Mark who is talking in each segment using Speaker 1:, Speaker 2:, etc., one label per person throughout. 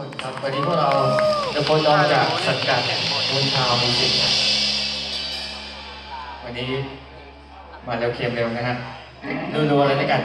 Speaker 1: คนครับวันนี้พวกเราจะโฟนดอมจากสังกัดมูลชาวมิวสิกวันนี้มาเร็วเข้มเร็วนะฮะรัวอะไรด้วยกัน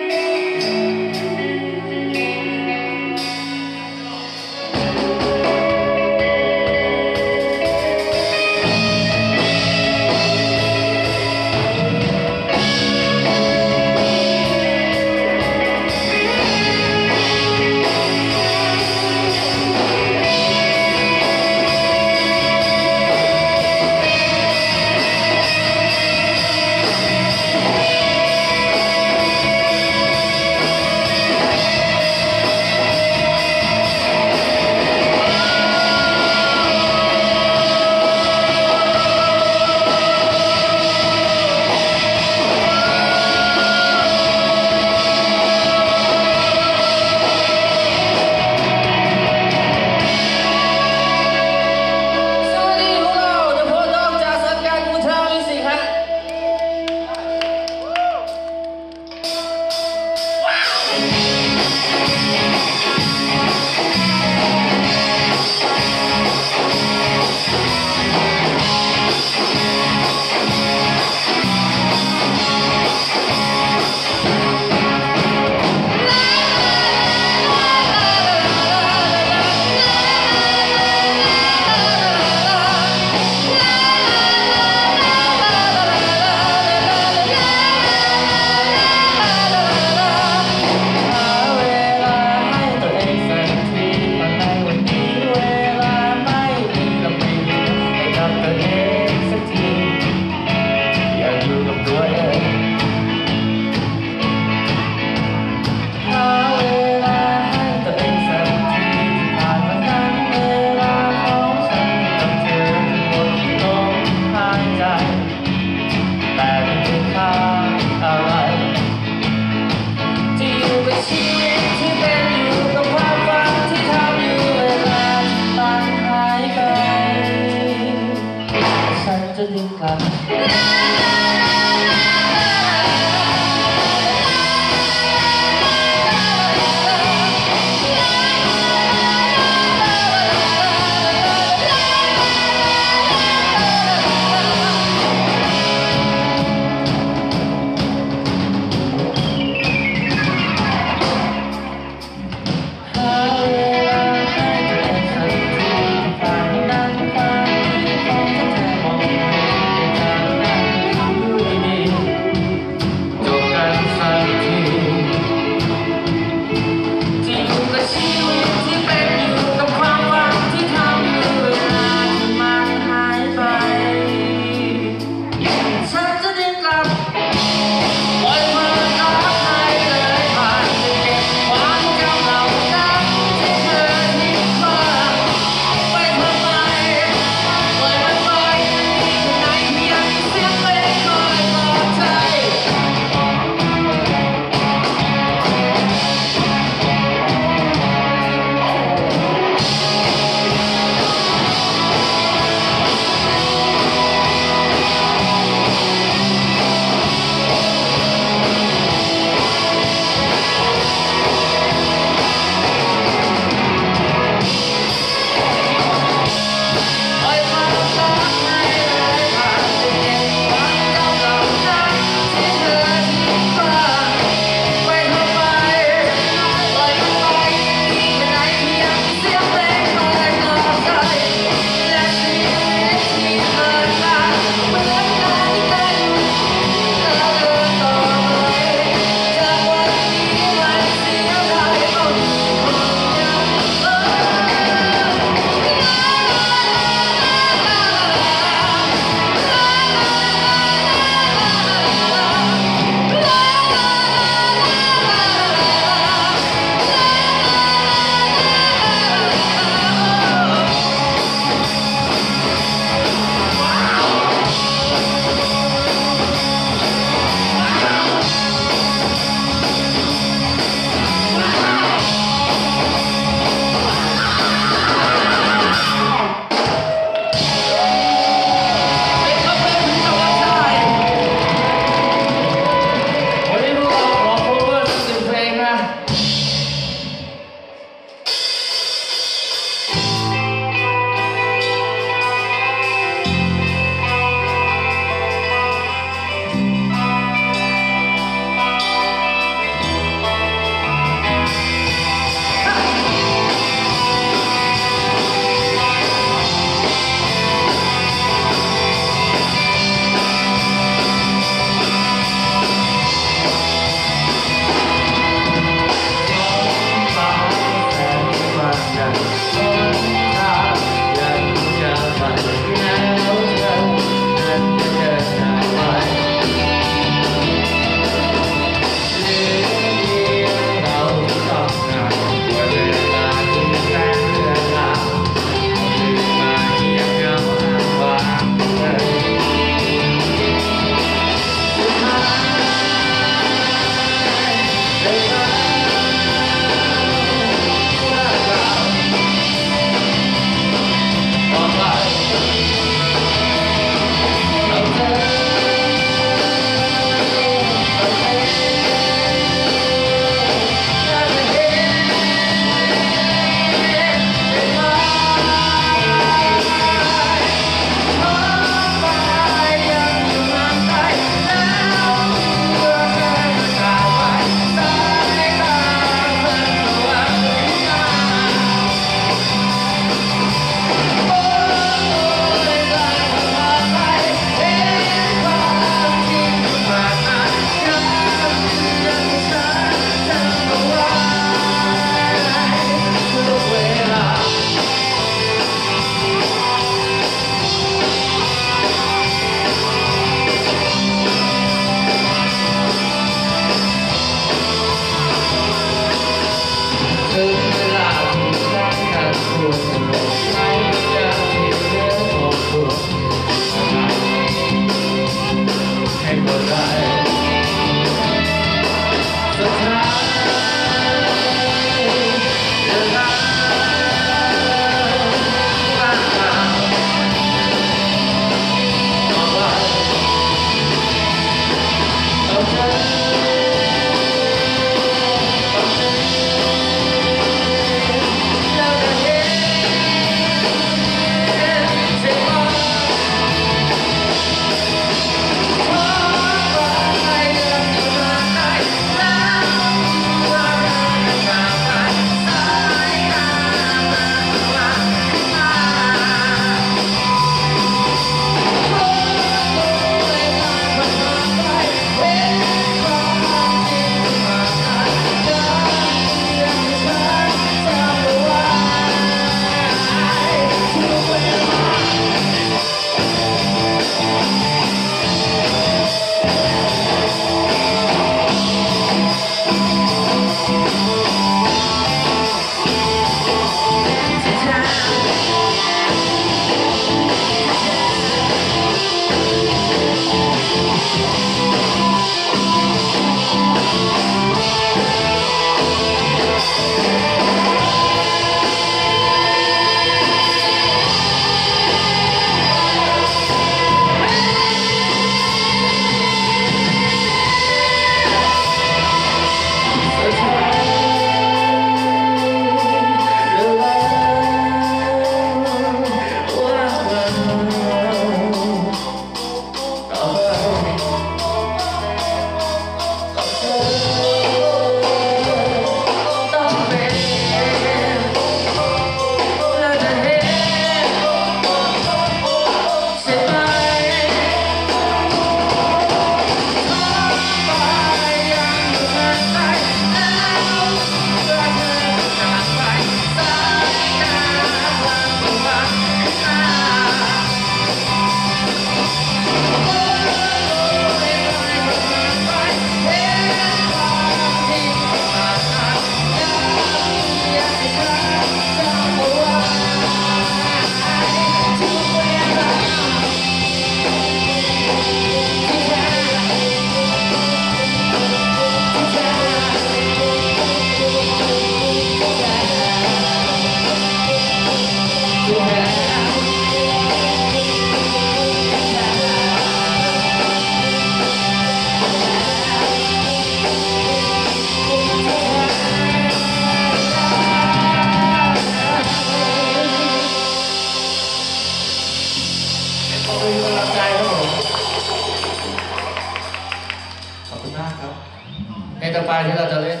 Speaker 1: ต่อไปที่เราจะเล่น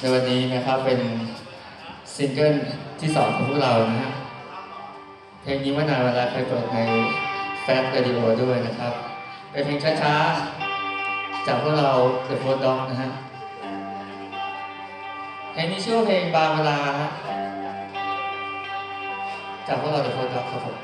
Speaker 1: ในวันนี้นะครับเป็นซิงเกิลที่สองของพวกเรานะฮะเพลงนี้เมื่อนานมาแล้วเคยเปิดใน Fat Radio ด้วยนะครับ เป็นเพลงช้าๆ จากพวกเรา The Post Dog นะฮะเพลงนี้ชื่อเพลงบางเวลาฮะจากพวกเรา The Post Dog ครับผม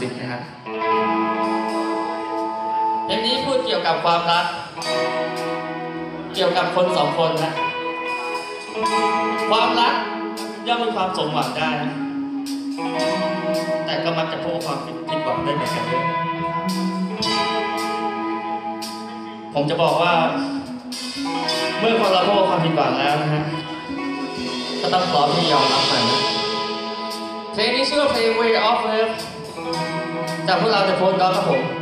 Speaker 1: สิกนะครับเพลงนี้พูดเกี่ยวกับความรัก เกี่ยวกับคนสองคนนะ ความรักย่อมมีความสมหวังได้ แต่ก็มักจะพบความผิดหวังได้เหมือนกันด้วยผมจะบอกว่า เมื่อคนเราพบความผิดหวังแล้วนะฮะก็ต้องพร้อมที่ยอมรับมันเพลงนี้ชื่อเพลง Way of Love จากพวกเราจะโฟนกอล์ฟครับผม